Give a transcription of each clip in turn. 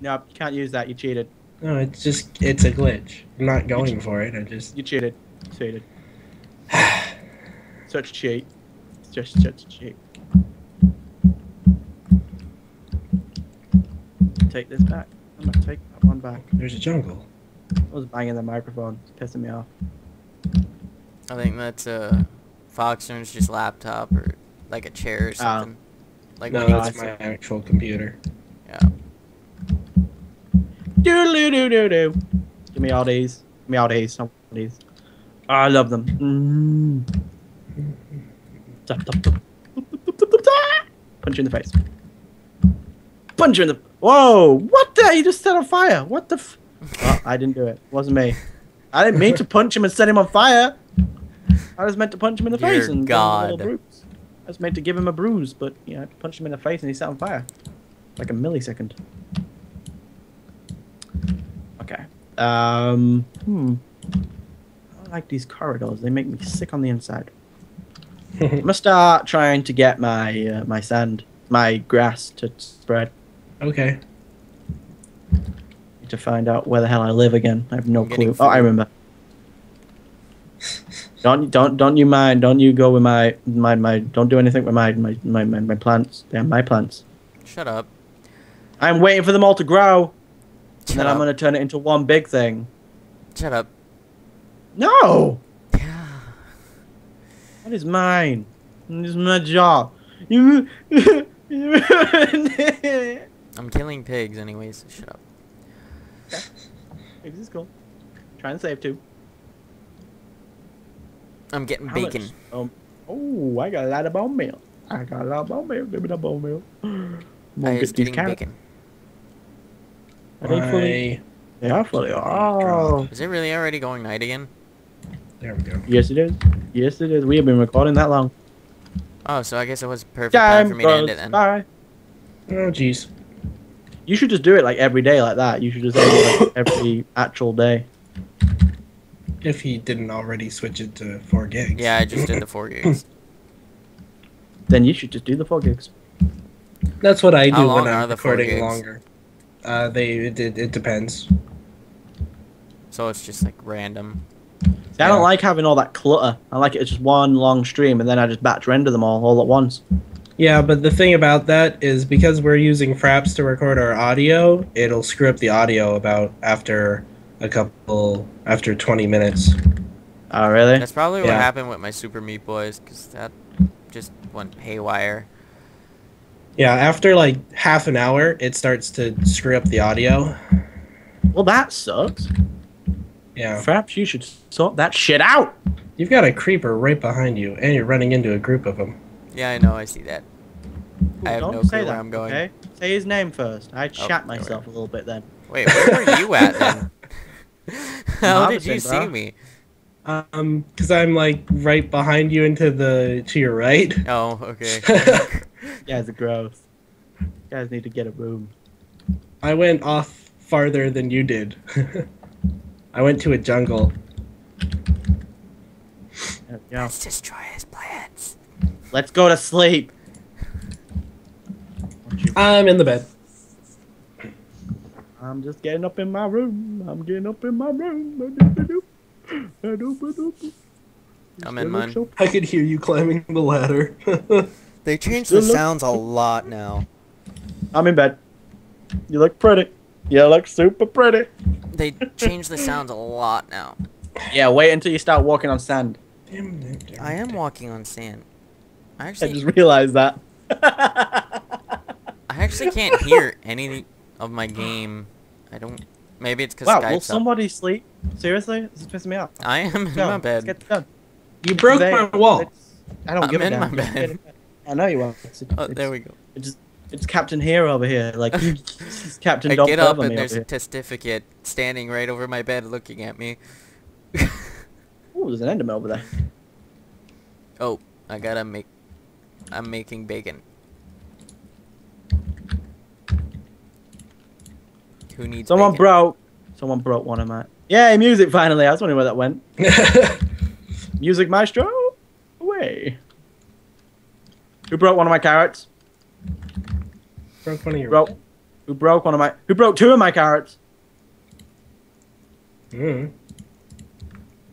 No, you can't use that. You cheated. No, it's just it's a glitch. I'm not going for it. I just You cheated. Cheated. Such cheat. Just such a cheat. Take this back. I'm gonna take that one back. there's a jungle. I was banging the microphone. It's pissing me off. I think that's a uh, Foxner's just laptop or like a chair or something. Like no, that's my actual computer. Yeah. Doo doo doo doo. Give me all these. Give me all these. Of these. Oh, I love them. Mm. Punch you in the face. Punch you in the. Whoa! What the? He just set on fire. What the? F- oh, I didn't do it. It wasn't me. I didn't mean to punch him and set him on fire. I was meant to punch him in the Dear face and give him a God. bruise. I was meant to give him a bruise, but you know, I punched him in the face and he set on fire. Like a millisecond. Okay. Um. Hmm. I like these corridors. They make me sick on the inside. I'm gonna start trying to get my uh, my sand, my grass to spread okay. to find out where the hell I live again. I have no I'm clue. Oh, I remember. don't don't don't you mind? Don't you go with my my my? Don't do anything with my my my my, my plants. They're my plants. Shut up. I'm waiting for them all to grow, Shut and then up. I'm gonna turn it into one big thing. Shut up. No, Yeah. that is mine. This is my job. You. I'm killing pigs anyways. So shut up. This is cool. Trying to save two. I'm getting How bacon. much? Um, oh, I got a lot of bone meal. I got a lot of bone meal. Give me the bone meal. I'm I get getting bacon. Are they fully? I- They are fully. Oh, Is it really already going night again? there we go. yes it is. Yes it is. We have been recording that long. Oh, so I guess it was perfect time Time for me to end it then. by. Oh jeez. You should just do it like every day like that. You should just end it like every actual day. If he didn't already switch it to four gigs. Yeah, I just did the four gigs. Then you should just do the four gigs. That's what I How do long when are I'm the four recording longer. Uh, they it, it, it depends. So it's just like random. See, I don't like having all that clutter. I like it as just one long stream, and then I just batch render them all all at once. Yeah, but the thing about that is because we're using Fraps to record our audio, it'll screw up the audio about after a couple after 20 minutes. Oh, really? That's probably what happened with my Super Meat Boys, because that just went haywire. Yeah, after like half an hour, it starts to screw up the audio. Well, that sucks. Yeah. Perhaps you should sort that shit out. You've got a creeper right behind you, and you're running into a group of them. Yeah, I know, I see that. I have Don't no say clue that, where I'm going. Okay? Say his name first. I Oh, chat nowhere. myself a little bit then. Wait, where were you at then? How did opposite, you see bro. me? Um, because I'm like right behind you into the to your right. Oh, okay. You guys are gross. You guys need to get a room. I went off farther than you did. I went to a jungle. There we go. Let's destroy his plants. Let's go to sleep. I'm in the bed. I'm just getting up in my room. I'm getting up in my room. I'm in, man. I could hear you climbing the ladder. They changed Still the look- sounds a lot now. I'm in bed. You look pretty. You look super pretty. They changed the sounds a lot now. Yeah, wait until you start walking on sand. I am walking on sand. I actually I just realized that. I actually can't hear any of my game. I don't. Maybe it's because wow, Skype's will up. somebody sleep? Seriously? This is pissing me off. I am in Go, my let's bed. get this done. You broke Today- my wall. I don't I'm give a in damn. my bed. get in bed. I know you are. It's, Oh, there we go. It's, it's Captain Hero over here. Like he's Captain. I Don't get up and there's a testificate standing right over my bed looking at me. oh, there's an Enderman over there. oh, I gotta make. I'm making bacon. Who needs Someone bacon? broke. Someone broke one of my. Yay, music finally. I was wondering where that went. Music maestro, away. Who broke one of my carrots? broke one of your. Broke. Who broke one of my? Who broke two of my carrots? Mm.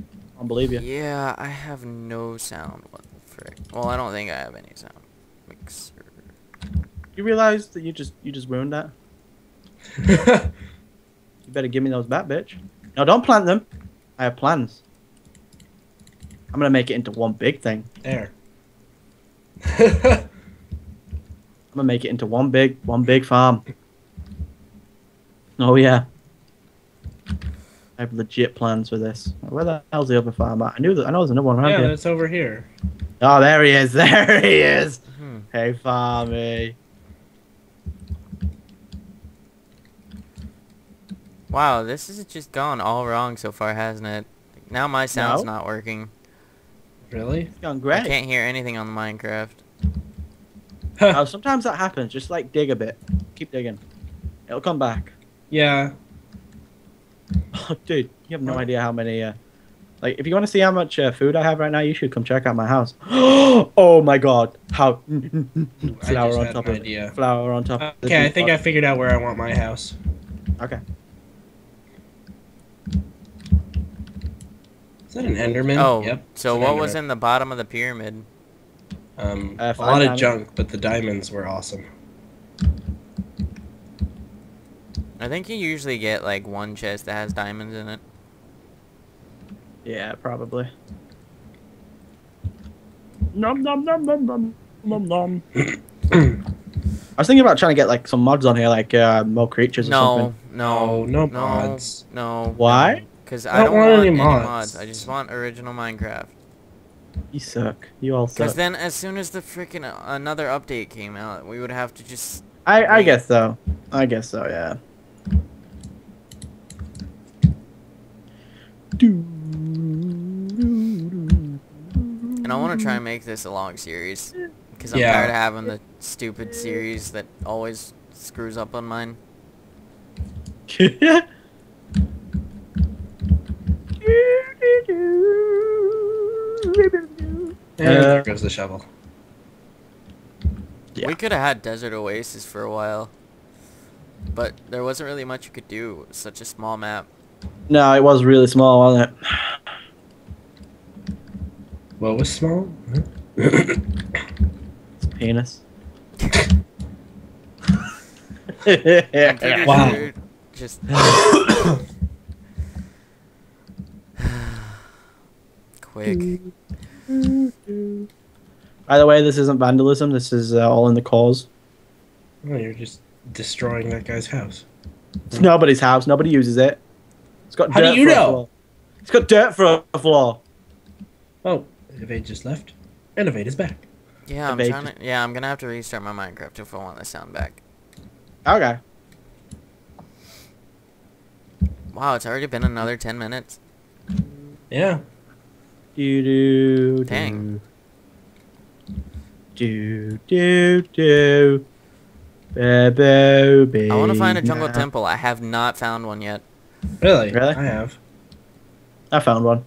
I don't believe you. Yeah, I have no sound. What the frick? Well, I don't think I have any sound. Mixer. You realize that you just you just ruined that. You better give me those back, bitch. No, don't plant them. I have plans. I'm gonna make it into one big thing. there. I'm gonna make it into one big one big farm. Oh yeah. I have legit plans for this. Where the hell's the other farm at? I knew that. I know there's another one around yeah, here. it's over here. Oh, there he is. There he is. Hmm. Hey, farmy. Wow, this has just gone all wrong so far, hasn't it? Now my sound's No. not working. Really? It's gone I great. can't hear anything on the Minecraft. Oh, sometimes that happens. Just like dig a bit. Keep digging. It'll come back. yeah. Oh, dude, you have no idea how many. Uh, like, if you want to see how much uh, food I have right now, you should come check out my house. oh my god, how flour just on had top an of idea. it. Flour on top. of the Okay, I think I figured out where I want my house. Okay. Is that an Enderman? Oh, yep. so it's an what was in the bottom of the pyramid? Um, Uh, a five lot of junk, but the diamonds were awesome. I think you usually get like one chest that has diamonds in it. Yeah, probably. Nom nom nom nom nom nom nom. I was thinking about trying to get like some mods on here, like uh, more creatures or No, something. No, no, no no, mods. no. Why? Because I I don't don't want want any any mods. mods. I just want original Minecraft. You suck. You all suck. Because then, as soon as the freaking another update came out, we would have to just. I I guess so. I guess so. Yeah. And I want to try and make this a long series. Because I'm Yeah. tired of having the stupid series that always screws up on mine. And there goes the shovel. Yeah. We could have had Desert Oasis for a while. But there wasn't really much you could do. It such a small map. no, it was really small, wasn't it? What was small? Penis. Wow. just quick. By the way, this isn't vandalism. This is uh, all in the cause. Oh, you're just destroying that guy's house. It's nobody's house. Nobody uses it. It's got How do dirt you for a know? floor. It's got dirt for a floor. Oh, Innovate just left. Innovate is back. Yeah, I'm Debate. trying to. Yeah, I'm gonna have to restart my Minecraft if I want the sound back. Okay. Wow, it's already been another ten minutes. Yeah. Do do Dang. Do do do. Baby. I want to find a jungle temple. I have not found one yet. Really? Really? I have. I found one.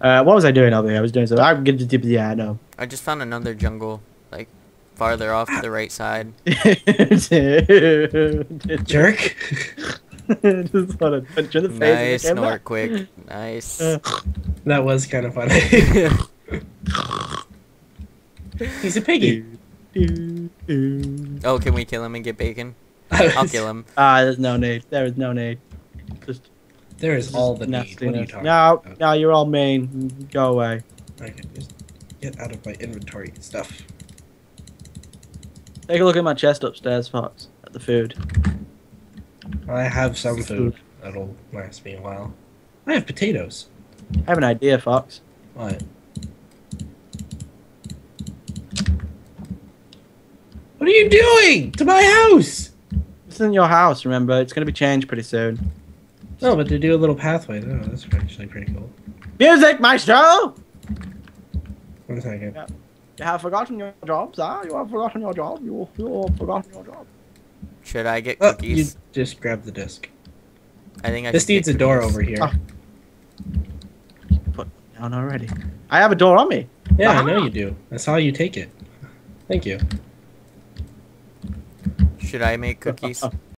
Uh, what was I doing over here? I was doing something. I'm gonna do yeah, I know. I just found another jungle, like farther off to the right side. Jerk. Just want to punch you in the face. Nice as snort, quick. Nice. Uh, that was kind of funny. He's a piggy. do, do. oh, can we kill him and get bacon? I'll kill him. Ah, there's no need. There is no need. Just There is just all the need. What are you talking no, about? no, you're all mean. Go away. Okay, just get out of my inventory stuff. Take a look at my chest upstairs, Fox. At the food. I have some food that'll last me a while. I have potatoes. I have an idea, Fox. What? What are you doing to my house? This isn't your house, remember? It's gonna be changed pretty soon. No, but to do a little pathway. No, that's actually pretty cool. Music, maestro! One second. Yeah. You have forgotten your jobs, ah? You have forgotten your job. You, you have forgotten your job. Should I get Oh, you cookies? just grab the disc. I think I This should get needs a door over here. Oh. Put down already. I have a door on me. Yeah, I Ah. know you do. That's how you take it. Thank you. Should I make cookies?